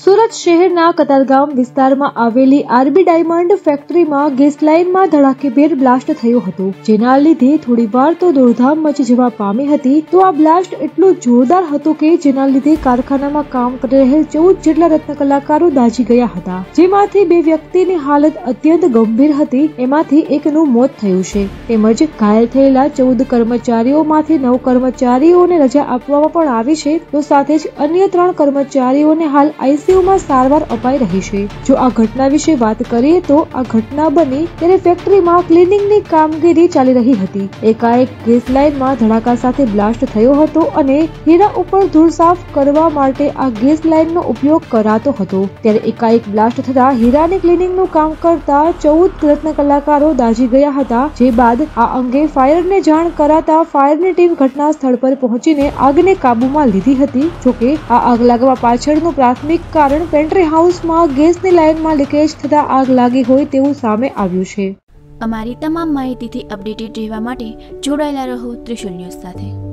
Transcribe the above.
સુરત શહેરના કતારગામ વિસ્તારમાં આવેલી આરબી ડાયમંડ ફેક્ટરીમાં ગેસ લાઇનમાં ધડાકેભેર બ્લાસ્ટ થયો હતો. જેના લીધે થોડી વાર તો દોડધામ મચી જવા પામી હતી. તો આ બ્લાસ્ટ એટલો જોરદાર હતો કે જેના લીધે કારખાનામાં કામ કરી રહેલ ચૌદ જેટલા રત્ન કલાકારો દાજી ગયા હતા. જેમાંથી બે વ્યક્તિની હાલત અત્યંત ગંભીર હતી. એમાંથી એકનું મોત થયું છે. તેમજ ઘાયલ થયેલા ચૌદ કર્મચારીઓમાંથી નવ કર્મચારીઓને રજા આપવામાં પણ આવી છે. તો સાથે જ અન્ય ત્રણ કર્મચારીઓને હાલ આઈસીયુમાં સારવાર અપાઈ રહી છે. જો આ ઘટના વિશે વાત કરીએ તો આ ઘટના બની ત્યારે ફેક્ટરીમાં ક્લિનિંગની કામગીરી ચાલી રહી હતી. એકાએક ગેસ લાઇનમાં ધડાકા સાથે બ્લાસ્ટ થયો હતો અને હીરા ઉપર ધૂળ સાફ કરવા માટે આ ગેસ લાઇનનો ઉપયોગ કરાતો હતો. ત્યારે એકાએક બ્લાસ્ટ થતા હીરાની ક્લિનિંગનું કામ કરતા ચૌદ રત્ન કલાકારો દાઝી ગયા હતા. જે બાદ આ અંગે ફાયરને જાણ કરાતા ફાયરની ટીમ ઘટના સ્થળ પર પહોંચીને આગને કાબુમાં લીધી હતી. જોકે આ આગ લાગવા પાછળનું પ્રાથમિક કારણ પેન્ટ્રી હાઉસમાં ગેસની લાઇનમાં લીકેજ થતા આગ લાગી હોય તેવું સામે આવ્યું છે. અમારી તમામ માહિતીથી અપડેટેડ રહેવા માટે જોડાયેલા રહો ત્રિશુલ ન્યૂઝ સાથે.